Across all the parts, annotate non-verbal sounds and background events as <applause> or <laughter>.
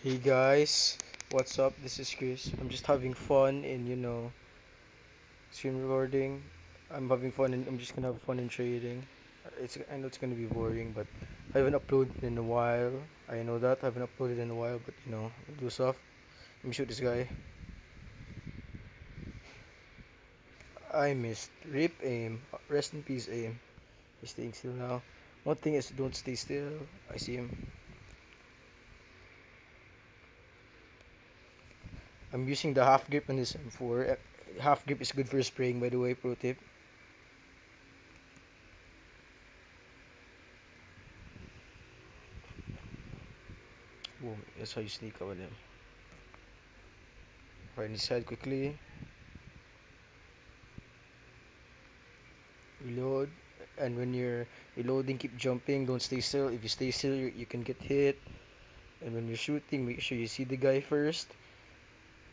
Hey guys, what's up? This is Chris. I'm just having fun and you know, screen recording. I'm having fun and I'm just gonna have fun in training. It's I know it's gonna be boring, but I haven't uploaded in a while. I know that I haven't uploaded in a while, but you know, do stuff. Let me shoot this guy. I missed. Rip aim. Rest in peace aim. He's staying still now. One thing is don't stay still. I see him. I'm using the half grip on this M4. Uh, Half grip is good for spraying, by the way, pro tip. Boom. That's how you sneak on him. Right inside quickly. Reload. And when you're reloading, keep jumping. Don't stay still. If you stay still, you, you can get hit. And when you're shooting, make sure you see the guy first.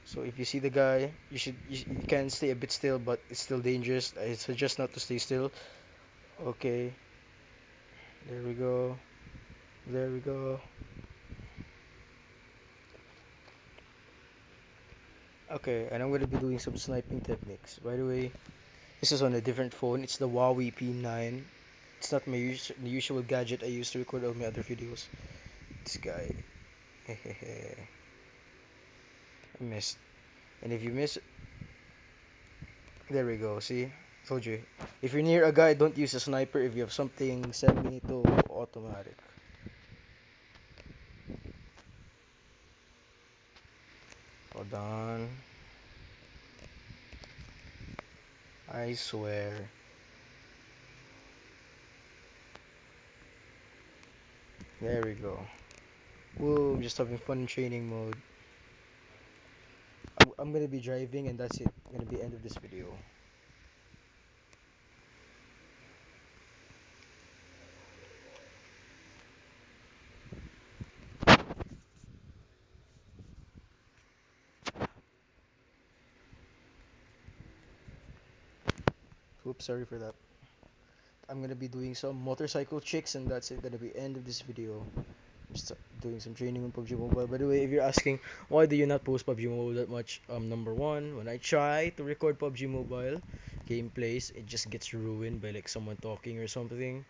So if you see the guy, you should you, you can stay a bit still, but it's still dangerous. I suggest not to stay still. Okay. There we go. There we go. Okay, and I'm gonna be doing some sniping techniques. By the way, this is on a different phone. It's the Huawei P9. It's not my us usual gadget I use to record all my other videos. This guy. <laughs> Missed. And if you miss, there we go. See, told you. If you're near a guy, don't use a sniper. If you have something semi to automatic. Hold on. I swear. There we go. Whoa, I'm just having fun in training mode. I'm, gonna be driving and that's it. Gonna be end of this video. Oops, sorry for that. I'm gonna be doing some motorcycle tricks and that's it. Gonna be end of this video. Just doing some training on PUBG Mobile. By the way, if you're asking why do you not post PUBG Mobile that much, um, number one, when I try to record PUBG Mobile gameplays, it just gets ruined by like someone talking or something.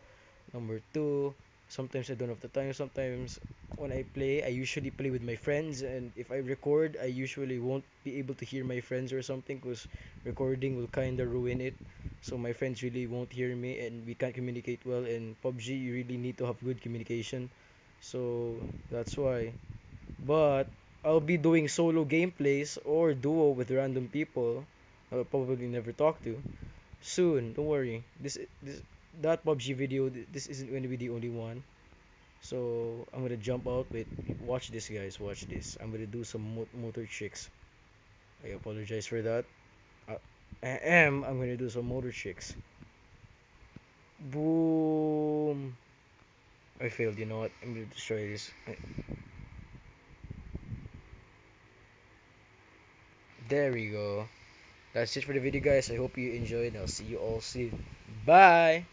Number two, sometimes I don't have the time. Sometimes when I play, I usually play with my friends, and if I record, I usually won't be able to hear my friends or something because recording will kind of ruin it. So my friends really won't hear me, and we can't communicate well. In PUBG, you really need to have good communication. So that's why. But I'll be doing solo gameplays or duo with random people I'll probably never talk to soon. Don't worry. This this that PUBG video. This isn't going to be the only one. So I'm gonna jump out. Wait, watch this, guys. Watch this. I'm gonna do some mo- motor tricks. I apologize for that. I am. I'm gonna do some motor tricks. Boom. I failed. You know what? I'm gonna destroy this. There we go. That's it for the video, guys. I hope you enjoyed. I'll see you all soon. Bye.